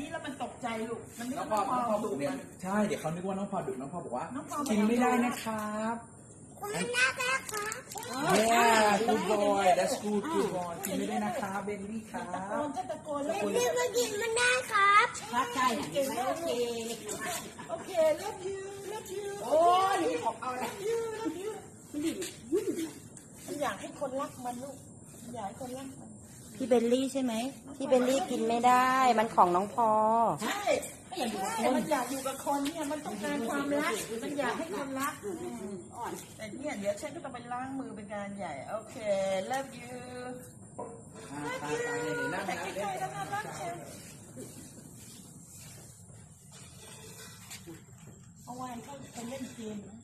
นี้แล้วมันตกใจลูก มันนึกน้องว่าพอน้องพน้อองพอดุดุเนี่ยมัน ใช่เดี๋ยวเขานึกว่าน้องพอดุน้องพอบอกว่าน้องพอกินไม่ได้นะครับคุณน่ารักครับ yeah good boy that's good good boy กินไม่ได้นะครับเบบี้ครัตะโกบนจะตะโกนเล่นเรียกมากินมันได้ครับครับใช่เก่งโอเคโอเค love you love you โอ้ยของเอาละ love you love you มันดิยุ่งมันอยากให้คนรักมันลูกมันอยากให้คนรักมัน พี่เบลลี่ใช่ไหมพี่เบลลี่กินไม่ได้ มันของน้องพอ ใช่ไม่อยากอยู่กับคนมันอยากอยู่กับคนเนี่ยมันต้องการความรักมันอยากให้คนรักอ่อนแต่เนี่ยเดี๋ยวฉันก็ต้องไปล้างมือเป็นการใหญ่โอเค love you ตายตายเลยนั่งแต่นะใกล้ๆแล้วน่ารักเชียวเอาไว้เขาไปเล่นเกมนะ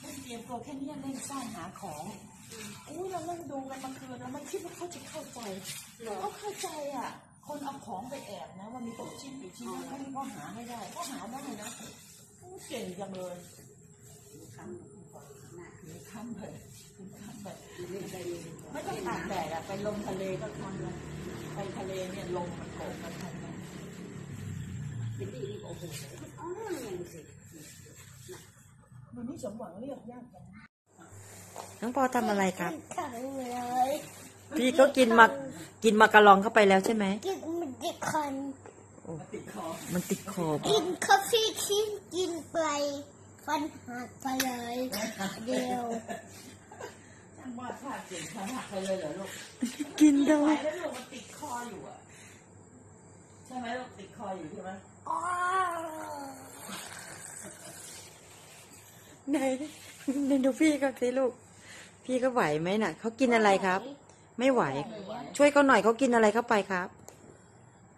เล่นเกมตัวแค่เนี้ยเล่นซ่อนหาของ อุ้ยเราเล่นดูกันเมื่อคืนเราไม่คิดว่าเขาจะเข้าใจเขาเข้าใจอะ คนเอาของไปแอบนะว่ามีตัวชิ้นอยู่ชิ้นนึงเขาเขาหาให้ได้เขาหาได้นะอู้เก่งจังเลยทำเลยทำเลยไม่ต้องตากแดดอะไปลงทะเลก็ทำเลยไปทะเลเนี่ยลงมันโขกกันทำเลยวันนี้สมหวังเรียกยากจัง น้องพอทำอะไรครับ ขังเลยพี่ก็กินมากินมากระลองเข้าไปแล้วใช่ไหม กินมันดิคันติดคอมันติดคอกินกาแฟคินกินไปฟันหักไปเลยเดียวช่างวาดภาพเก่งขนาดไปเลยเหรอลูกกินได้ไหวแล้วลูกมันติดคออยู่อะใช่ไหมลูกติดคออยู่ใช่ไหมอ้าวไหนไหนดูพี่ก็สิลูก พี่ก็ไหวไหมน่ะเขากินอะไรครับ ไม่ไหว ช่วยเขาหน่อยเขากินอะไรเข้าไปครับ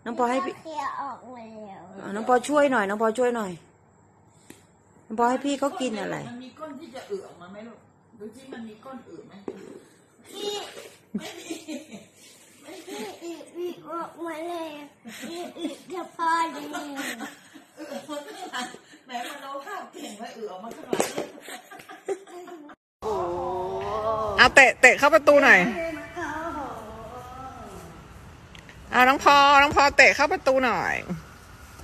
น้องพอให้พี่เคลียร์ออกมาแล้วอ่าน้องพอช่วยหน่อย น้องพอช่วยหน่อยน้องพอให้พี่เขากินอะไร มันมีก้นที่จะเอื่อออกมาไหมลูก ดูที่มันมีก้นเอื่อไหมพี่ไม่มีพี่อีกอีกออกมาเลยอีกอีกจะพอดี เอื่อคนข้างหลังไหนมันเอาข้าวเก่งไว้เอื่อออกมาข้างหลัง เอาเตะเตะเข้าประตูหน่อยเอาน้องพอน้องพอเตะเข้าประตูหน่อย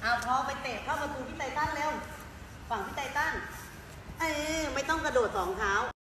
เอาพอไปเตะเข้าประตูพี่ไตตันเร็วฝั่งพี่ไตตันเอ้ยไม่ต้องกระโดดสองเท้า